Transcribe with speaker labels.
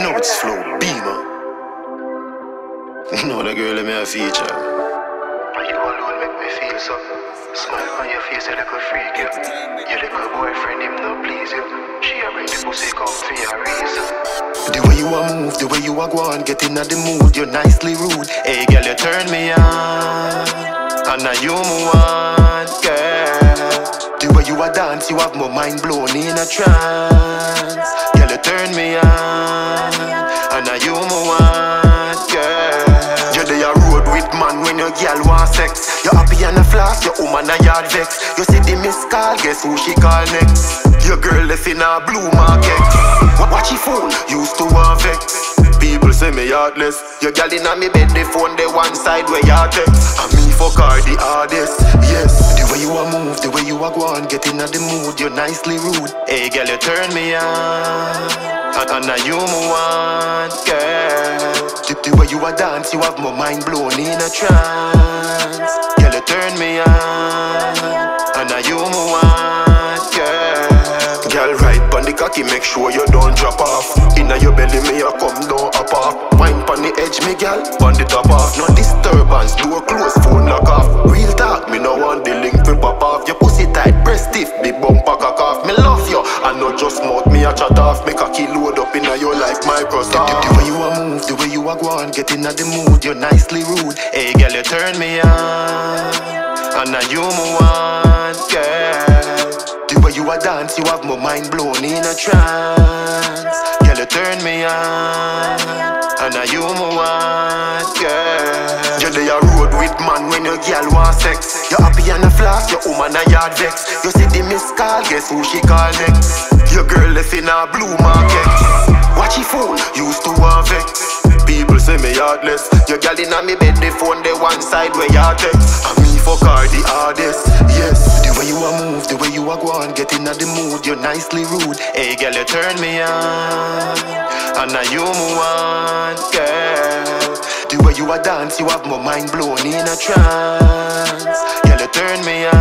Speaker 1: You know it's flow, Bema. You know the girl in me a feature.
Speaker 2: And you alone make me feel so. Smile on your face, a freak, you. Your little boyfriend, him no please you. She a bring the pussy come for your reason.
Speaker 1: The way you a move, the way you a go on, get in the mood, you're nicely rude. Hey girl, you turn me on, and now you move on, girl. The way you a dance, you have my mind blown in a trance. Girl, you turn me on, your girl want sex. You happy and a flash, your woman a yard vex. You see the miss call, guess who she call next? Your girl left in a blue market. Wa- Watch your phone, used to want vex. People say me heartless. Your girl inna me bed, the phone the one side where you text. And me fuck her the hardest. Yes, the way you a move, the way you a go on, get inna the mood, you're nicely rude. Hey girl, you turn me on, and, and now you move on, girl. You a dance, you have my mind blown in a trance. Girl, you turn me on, and now you move on, girl. Girl, right on the cocky, make sure you don't drop off. Inna your belly, me a come down up off. Wine pon the edge, me girl, pon the top off. No disturbance, door close, phone lock off. Real talk, me no want the link to pop off. Your pussy tight, breast stiff, big bumper cock off. Me love you, I know just mouth me a chat off. Make a key load up inna your life, Microsoft. Get inna the mood, you're nicely rude. Hey girl, you turn me on, and now you move on, girl. The way you a dance, you have my mind blown in a trance. Girl, you turn me on, and now you move on, girl. You dey a road with man when your girl want sex. You happy and a flash, your woman a yard vex. You see the miss call, guess who she call next? Your girl left in a blue market. Your phone, used to want vex. People say me heartless. Your girl inna me bed, the phone the one side where you text. And me fuck her the hardest. Yes, the way you a move, the way you a go on, get inna the mood, you're nicely rude. Hey girl, you turn me on, and now you move on, girl. The way you a dance, you have my mind blown in a trance. Girl, you turn me on,